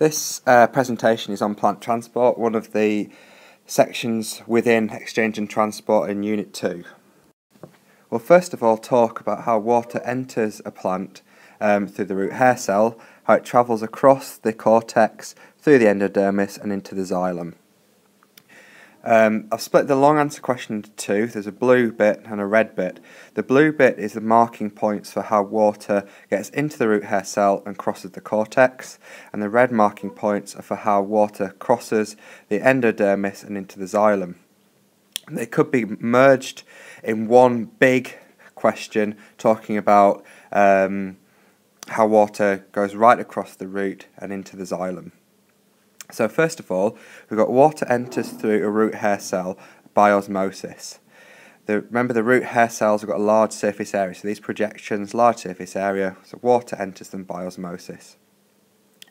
This uh, presentation is on plant transport, one of the sections within exchange and transport in Unit 2. We'll first of all talk about how water enters a plant um, through the root hair cell, how it travels across the cortex, through the endodermis and into the xylem. Um, I've split the long answer question into two. There's a blue bit and a red bit. The blue bit is the marking points for how water gets into the root hair cell and crosses the cortex, and the red marking points are for how water crosses the endodermis and into the xylem. They could be merged in one big question talking about um, how water goes right across the root and into the xylem. So first of all, we've got water enters through a root hair cell by osmosis. The, remember the root hair cells have got a large surface area, so these projections, large surface area, so water enters them by osmosis.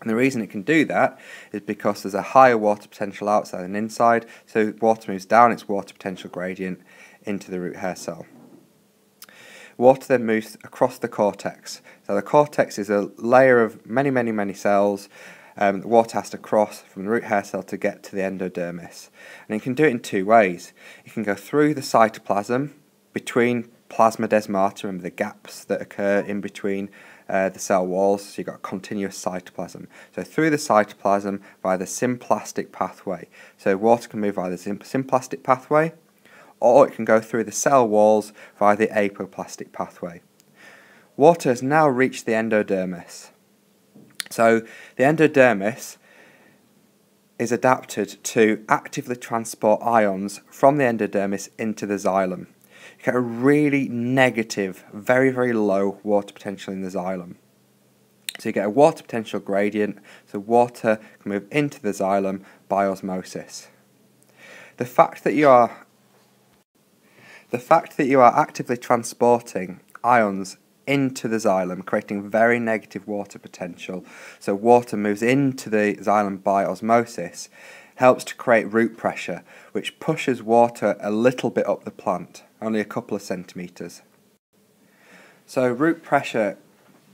And the reason it can do that is because there's a higher water potential outside than inside, so water moves down its water potential gradient into the root hair cell. Water then moves across the cortex. So the cortex is a layer of many, many, many cells um, the water has to cross from the root hair cell to get to the endodermis. And you can do it in two ways. You can go through the cytoplasm between plasmodesmata, remember the gaps that occur in between uh, the cell walls, so you've got continuous cytoplasm. So through the cytoplasm via the symplastic pathway. So water can move via the symplastic pathway, or it can go through the cell walls via the apoplastic pathway. Water has now reached the endodermis. So the endodermis is adapted to actively transport ions from the endodermis into the xylem. You get a really negative, very, very low water potential in the xylem. So you get a water potential gradient, so water can move into the xylem by osmosis. The fact that you are the fact that you are actively transporting ions into the xylem, creating very negative water potential. So water moves into the xylem by osmosis, helps to create root pressure, which pushes water a little bit up the plant, only a couple of centimetres. So root pressure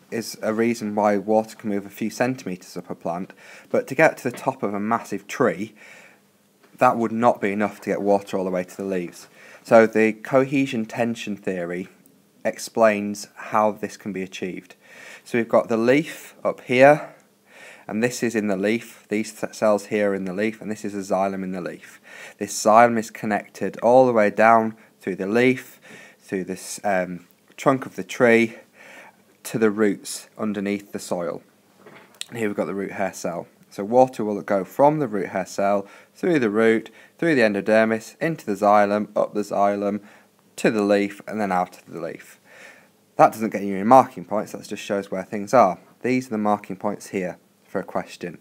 is a reason why water can move a few centimetres up a plant, but to get to the top of a massive tree, that would not be enough to get water all the way to the leaves. So the cohesion tension theory explains how this can be achieved. So we've got the leaf up here, and this is in the leaf. These cells here are in the leaf, and this is a xylem in the leaf. This xylem is connected all the way down through the leaf, through this um, trunk of the tree, to the roots underneath the soil. And here we've got the root hair cell. So water will go from the root hair cell through the root, through the endodermis, into the xylem, up the xylem, to the leaf and then out of the leaf. That doesn't get you any marking points, that just shows where things are. These are the marking points here for a question.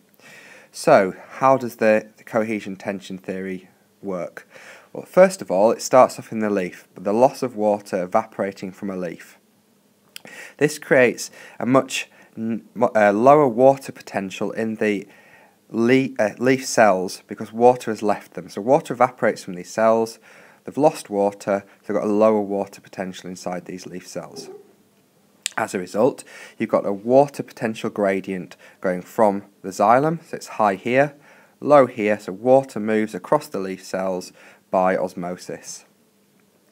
So, how does the, the cohesion tension theory work? Well, first of all, it starts off in the leaf, but the loss of water evaporating from a leaf. This creates a much uh, lower water potential in the uh, leaf cells because water has left them. So water evaporates from these cells, They've lost water, so they've got a lower water potential inside these leaf cells. As a result, you've got a water potential gradient going from the xylem, so it's high here, low here, so water moves across the leaf cells by osmosis.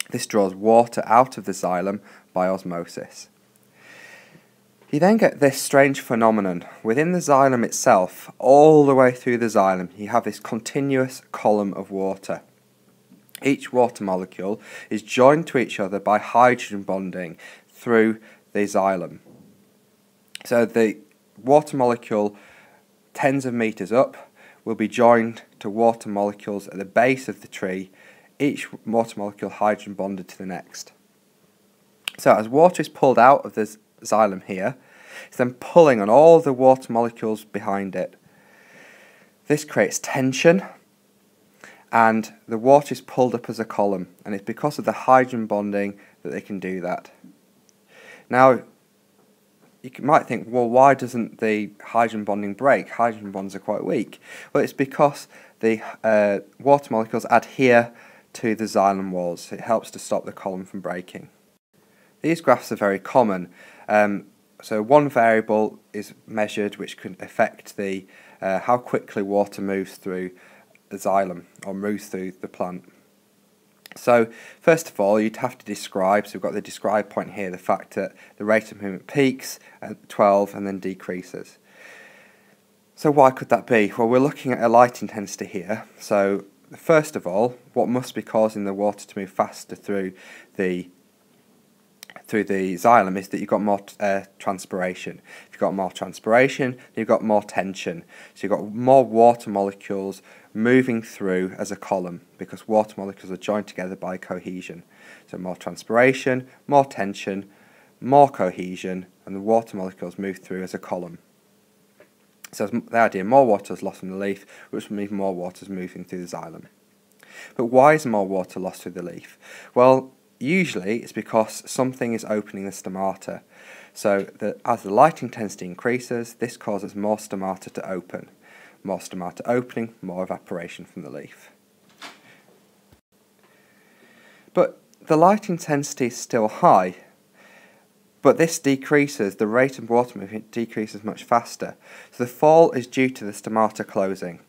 This draws water out of the xylem by osmosis. You then get this strange phenomenon. Within the xylem itself, all the way through the xylem, you have this continuous column of water. Each water molecule is joined to each other by hydrogen bonding through the xylem. So the water molecule tens of meters up will be joined to water molecules at the base of the tree, each water molecule hydrogen bonded to the next. So as water is pulled out of the xylem here, it's then pulling on all the water molecules behind it. This creates tension and the water is pulled up as a column and it's because of the hydrogen bonding that they can do that. Now you might think, well, why doesn't the hydrogen bonding break? Hydrogen bonds are quite weak. Well, it's because the uh, water molecules adhere to the xylem walls. It helps to stop the column from breaking. These graphs are very common. Um, so one variable is measured which can affect the uh, how quickly water moves through the xylem or moves through the plant. So first of all, you'd have to describe, so we've got the describe point here, the fact that the rate of movement peaks at 12 and then decreases. So why could that be? Well, we're looking at a light intensity here. So first of all, what must be causing the water to move faster through the through the xylem is that you've got more uh, transpiration. If you've got more transpiration, you've got more tension. So you've got more water molecules moving through as a column because water molecules are joined together by cohesion. So more transpiration, more tension, more cohesion, and the water molecules move through as a column. So the idea, more water is lost from the leaf, which means more water is moving through the xylem. But why is more water lost through the leaf? Well, usually it's because something is opening the stomata. So the, as the light intensity increases, this causes more stomata to open. More stomata opening, more evaporation from the leaf. But the light intensity is still high, but this decreases, the rate of water movement decreases much faster. So the fall is due to the stomata closing.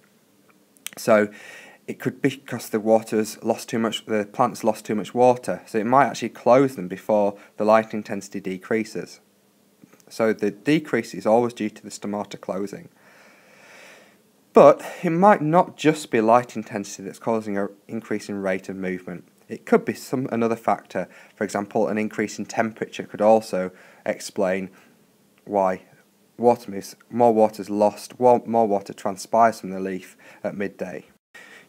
So it could be because the water's lost too much, the plant's lost too much water. So it might actually close them before the light intensity decreases. So the decrease is always due to the stomata closing. But it might not just be light intensity that's causing an increase in rate of movement. It could be some another factor. For example, an increase in temperature could also explain why water moves, more water is lost, more water transpires from the leaf at midday.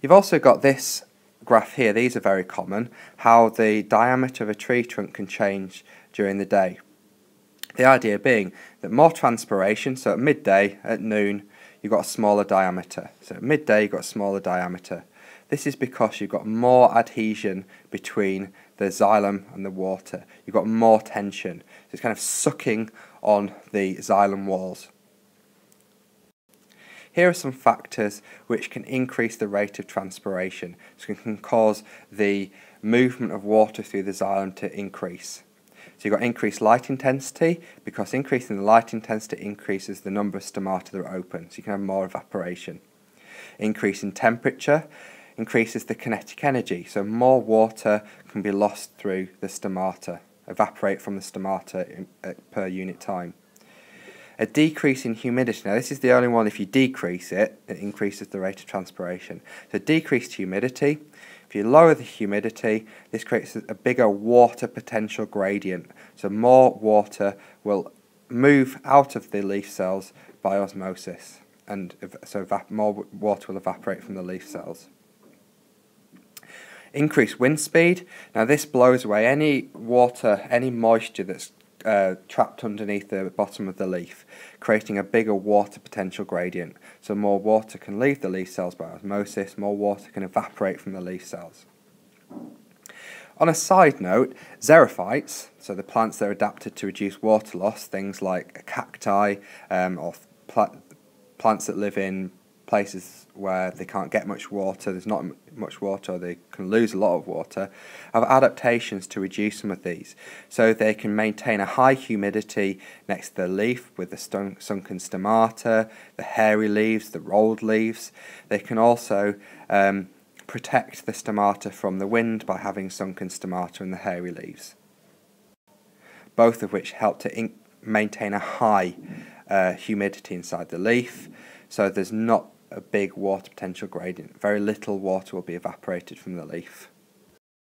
You've also got this graph here, these are very common, how the diameter of a tree trunk can change during the day. The idea being that more transpiration, so at midday, at noon, you've got a smaller diameter. So at midday, you've got a smaller diameter. This is because you've got more adhesion between the xylem and the water. You've got more tension. So it's kind of sucking on the xylem walls. Here are some factors which can increase the rate of transpiration, so it can cause the movement of water through the xylem to increase. So you've got increased light intensity, because increasing the light intensity increases the number of stomata that are open, so you can have more evaporation. Increase in temperature, increases the kinetic energy, so more water can be lost through the stomata, evaporate from the stomata in, uh, per unit time. A decrease in humidity, now this is the only one, if you decrease it, it increases the rate of transpiration. So decreased humidity, if you lower the humidity, this creates a bigger water potential gradient, so more water will move out of the leaf cells by osmosis, and so more water will evaporate from the leaf cells. Increased wind speed. Now this blows away any water, any moisture that's uh, trapped underneath the bottom of the leaf, creating a bigger water potential gradient. So more water can leave the leaf cells by osmosis, more water can evaporate from the leaf cells. On a side note, xerophytes, so the plants that are adapted to reduce water loss, things like cacti um, or pl plants that live in places where they can't get much water, there's not much water, they can lose a lot of water, have adaptations to reduce some of these. So they can maintain a high humidity next to the leaf with the sunken stomata, the hairy leaves, the rolled leaves. They can also um, protect the stomata from the wind by having sunken stomata and the hairy leaves. Both of which help to maintain a high uh, humidity inside the leaf, so there's not a big water potential gradient. Very little water will be evaporated from the leaf.